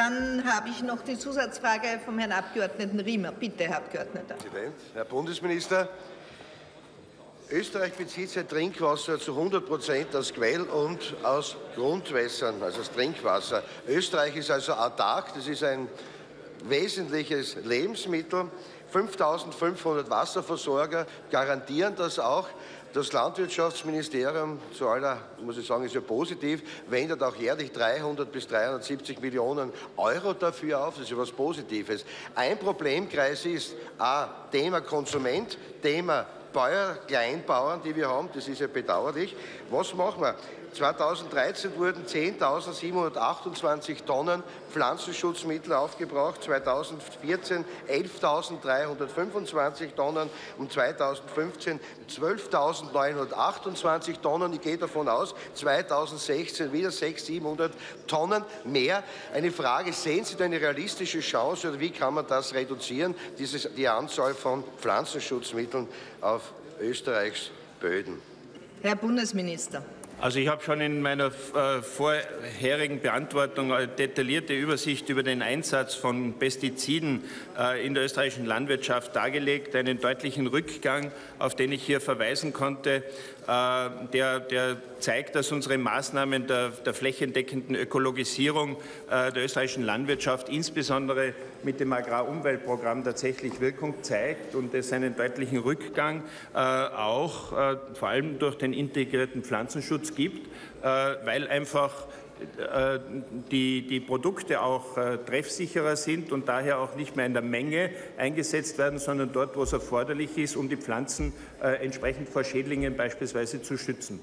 Dann habe ich noch die Zusatzfrage vom Herrn Abgeordneten Riemer. Bitte, Herr Abgeordneter. Herr Präsident, Herr Bundesminister, Österreich bezieht sein Trinkwasser zu 100 Prozent aus Quell- und aus Grundwässern, also aus Trinkwasser. Österreich ist also autark, das ist ein wesentliches Lebensmittel. 5500 Wasserversorger garantieren das auch. Das Landwirtschaftsministerium, zu aller, muss ich sagen, ist ja positiv, wendet auch jährlich 300 bis 370 Millionen Euro dafür auf. Das ist ja was Positives. Ein Problemkreis ist A, Thema Konsument, Thema Bauer, Kleinbauern, die wir haben, das ist ja bedauerlich. Was machen wir? 2013 wurden 10.728 Tonnen Pflanzenschutzmittel aufgebraucht, 2014 11.325 Tonnen und 2015 12.928 Tonnen. Ich gehe davon aus, 2016 wieder 600, 700 Tonnen mehr. Eine Frage, sehen Sie da eine realistische Chance oder wie kann man das reduzieren, dieses, die Anzahl von Pflanzenschutzmitteln auf Österreichs Böden? Herr Bundesminister. Also ich habe schon in meiner äh, vorherigen Beantwortung eine detaillierte Übersicht über den Einsatz von Pestiziden äh, in der österreichischen Landwirtschaft dargelegt, einen deutlichen Rückgang, auf den ich hier verweisen konnte, äh, der, der zeigt, dass unsere Maßnahmen der, der flächendeckenden Ökologisierung der österreichischen Landwirtschaft, insbesondere mit dem Agrarumweltprogramm, tatsächlich Wirkung zeigt und es einen deutlichen Rückgang auch vor allem durch den integrierten Pflanzenschutz gibt, äh, weil einfach äh, die, die Produkte auch äh, treffsicherer sind und daher auch nicht mehr in der Menge eingesetzt werden, sondern dort, wo es erforderlich ist, um die Pflanzen entsprechend vor Schädlingen beispielsweise zu schützen.